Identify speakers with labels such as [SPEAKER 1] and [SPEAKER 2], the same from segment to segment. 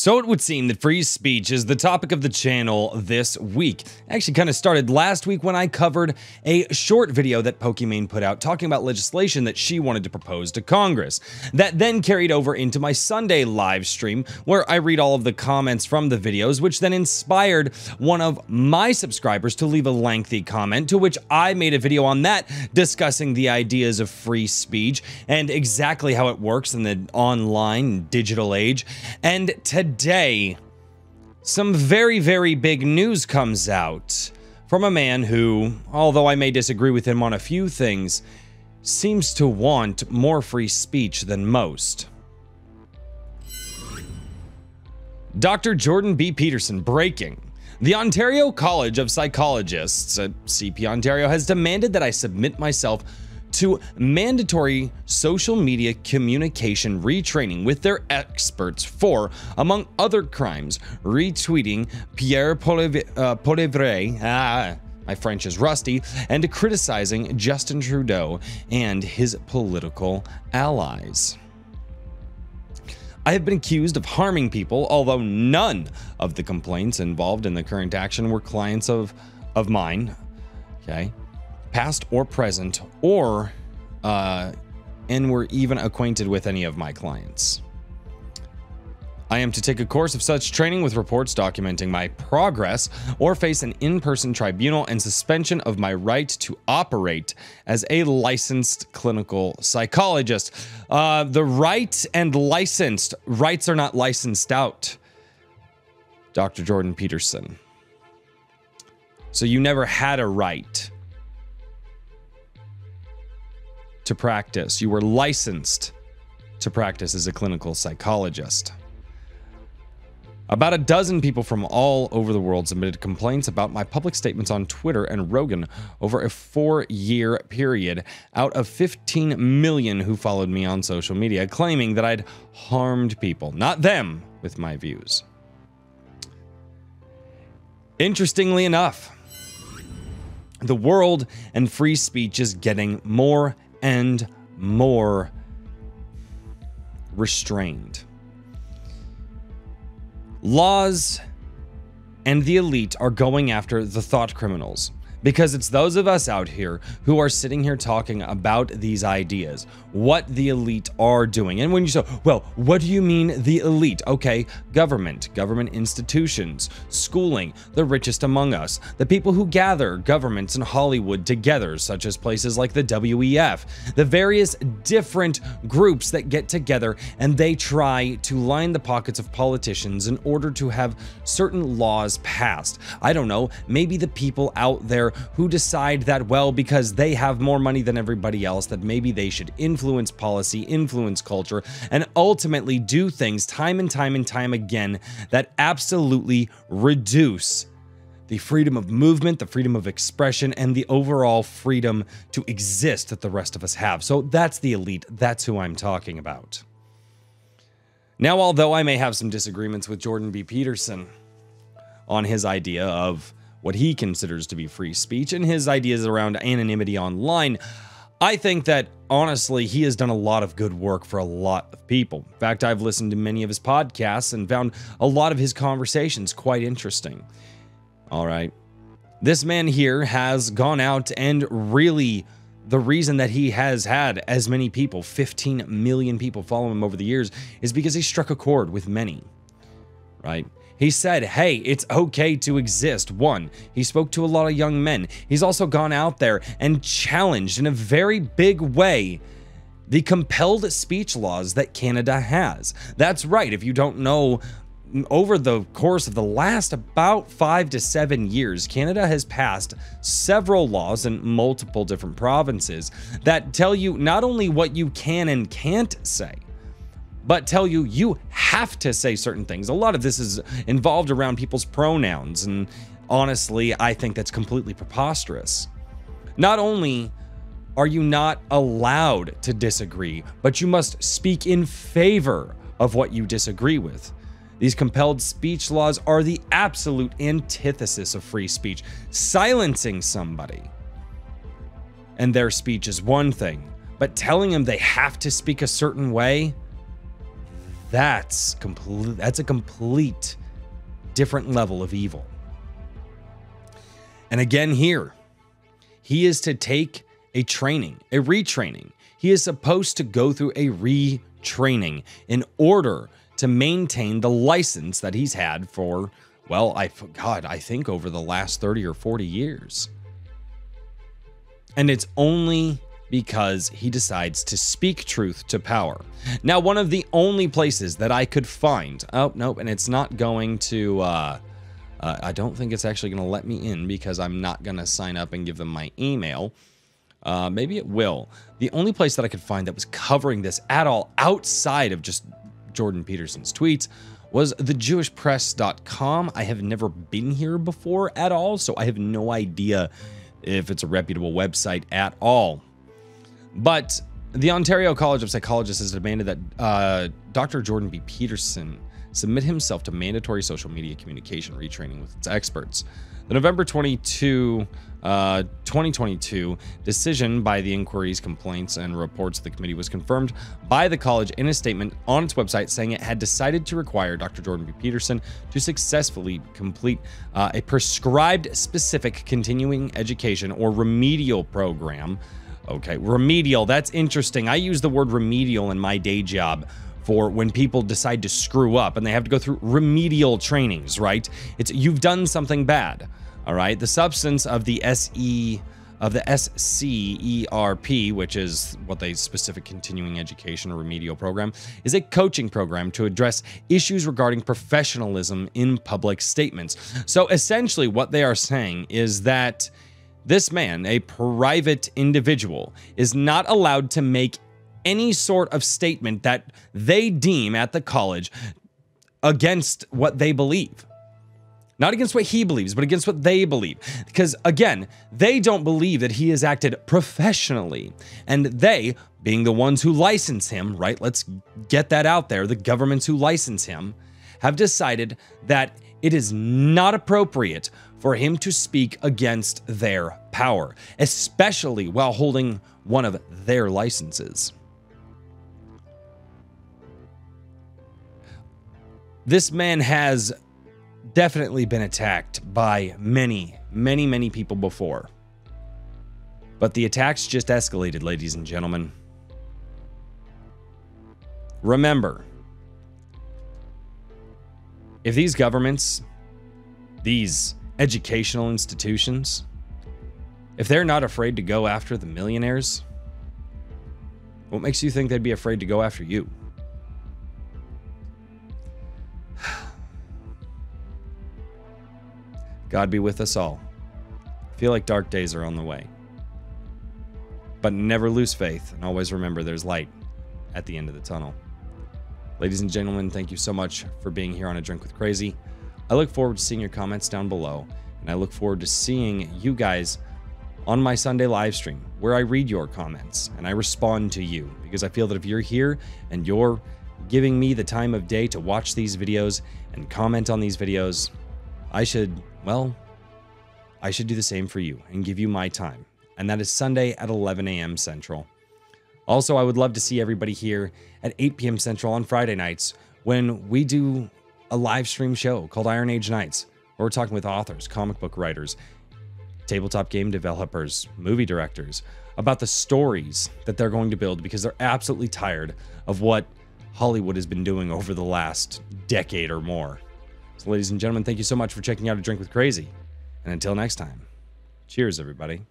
[SPEAKER 1] So it would seem that free speech is the topic of the channel this week. Actually kind of started last week when I covered a short video that Pokimane put out talking about legislation that she wanted to propose to Congress. That then carried over into my Sunday live stream where I read all of the comments from the videos, which then inspired one of my subscribers to leave a lengthy comment to which I made a video on that discussing the ideas of free speech and exactly how it works in the online digital age. And today today, some very, very big news comes out from a man who, although I may disagree with him on a few things, seems to want more free speech than most. Dr. Jordan B. Peterson breaking. The Ontario College of Psychologists at CP Ontario has demanded that I submit myself to mandatory social media communication retraining with their experts for, among other crimes, retweeting Pierre Poilievre, uh, ah, my French is rusty, and criticizing Justin Trudeau and his political allies. I have been accused of harming people, although none of the complaints involved in the current action were clients of, of mine. Okay past or present, or uh, and were even acquainted with any of my clients. I am to take a course of such training with reports documenting my progress or face an in-person tribunal and suspension of my right to operate as a licensed clinical psychologist. Uh, the right and licensed, rights are not licensed out. Dr. Jordan Peterson. So you never had a right to practice. You were licensed to practice as a clinical psychologist. About a dozen people from all over the world submitted complaints about my public statements on Twitter and Rogan over a four year period out of 15 million who followed me on social media, claiming that I'd harmed people, not them, with my views. Interestingly enough, the world and free speech is getting more and more restrained. Laws and the elite are going after the thought criminals because it's those of us out here who are sitting here talking about these ideas, what the elite are doing. And when you say, well, what do you mean the elite? Okay, government, government institutions, schooling, the richest among us, the people who gather governments and Hollywood together, such as places like the WEF, the various different groups that get together and they try to line the pockets of politicians in order to have certain laws passed. I don't know, maybe the people out there who decide that, well, because they have more money than everybody else, that maybe they should influence policy, influence culture, and ultimately do things time and time and time again that absolutely reduce the freedom of movement, the freedom of expression, and the overall freedom to exist that the rest of us have. So that's the elite. That's who I'm talking about. Now, although I may have some disagreements with Jordan B. Peterson on his idea of what he considers to be free speech and his ideas around anonymity online. I think that honestly, he has done a lot of good work for a lot of people. In fact, I've listened to many of his podcasts and found a lot of his conversations quite interesting. All right. This man here has gone out and really the reason that he has had as many people, 15 million people follow him over the years, is because he struck a chord with many, right? He said, hey, it's okay to exist. One, he spoke to a lot of young men. He's also gone out there and challenged in a very big way the compelled speech laws that Canada has. That's right. If you don't know, over the course of the last about five to seven years, Canada has passed several laws in multiple different provinces that tell you not only what you can and can't say, but tell you you have to say certain things. A lot of this is involved around people's pronouns, and honestly, I think that's completely preposterous. Not only are you not allowed to disagree, but you must speak in favor of what you disagree with. These compelled speech laws are the absolute antithesis of free speech. Silencing somebody and their speech is one thing, but telling them they have to speak a certain way that's complete that's a complete different level of evil. And again here, he is to take a training, a retraining. He is supposed to go through a retraining in order to maintain the license that he's had for, well, I God, I think over the last 30 or 40 years. And it's only because he decides to speak truth to power. Now, one of the only places that I could find, oh, nope, and it's not going to, uh, uh, I don't think it's actually going to let me in because I'm not going to sign up and give them my email. Uh, maybe it will. The only place that I could find that was covering this at all outside of just Jordan Peterson's tweets was thejewishpress.com. I have never been here before at all, so I have no idea if it's a reputable website at all. But the Ontario College of Psychologists has demanded that uh, Dr. Jordan B. Peterson submit himself to mandatory social media communication retraining with its experts. The November 22, uh, 2022 decision by the inquiries, complaints, and reports of the committee was confirmed by the college in a statement on its website saying it had decided to require Dr. Jordan B. Peterson to successfully complete uh, a prescribed specific continuing education or remedial program. Okay, remedial, that's interesting. I use the word remedial in my day job for when people decide to screw up and they have to go through remedial trainings, right? It's you've done something bad. All right. The substance of the SE of the SCERP, which is what they specific continuing education or remedial program, is a coaching program to address issues regarding professionalism in public statements. So essentially, what they are saying is that this man, a private individual, is not allowed to make any sort of statement that they deem at the college against what they believe. Not against what he believes, but against what they believe. Because again, they don't believe that he has acted professionally. And they, being the ones who license him, right? Let's get that out there. The governments who license him have decided that it is not appropriate for him to speak against their power, especially while holding one of their licenses. This man has definitely been attacked by many, many, many people before. But the attacks just escalated, ladies and gentlemen. Remember, if these governments, these educational institutions, if they're not afraid to go after the millionaires, what makes you think they'd be afraid to go after you? God be with us all. I feel like dark days are on the way. But never lose faith and always remember there's light at the end of the tunnel. Ladies and gentlemen, thank you so much for being here on A Drink with Crazy. I look forward to seeing your comments down below, and I look forward to seeing you guys on my Sunday live stream where I read your comments and I respond to you because I feel that if you're here and you're giving me the time of day to watch these videos and comment on these videos, I should well, I should do the same for you and give you my time, and that is Sunday at 11 a.m. Central. Also, I would love to see everybody here at 8 p.m. Central on Friday nights when we do a live stream show called Iron Age Nights, where we're talking with authors, comic book writers, tabletop game developers, movie directors about the stories that they're going to build because they're absolutely tired of what Hollywood has been doing over the last decade or more. So, ladies and gentlemen, thank you so much for checking out A Drink with Crazy. And until next time, cheers, everybody.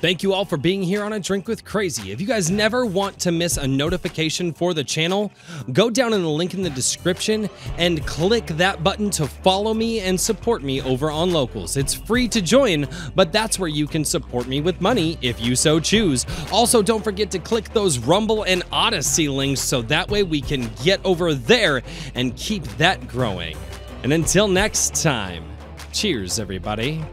[SPEAKER 2] Thank you all for being here on A Drink with Crazy. If you guys never want to miss a notification for the channel, go down in the link in the description and click that button to follow me and support me over on Locals. It's free to join, but that's where you can support me with money if you so choose. Also, don't forget to click those Rumble and Odysee links so that way we can get over there and keep that growing. And until next time, cheers, everybody.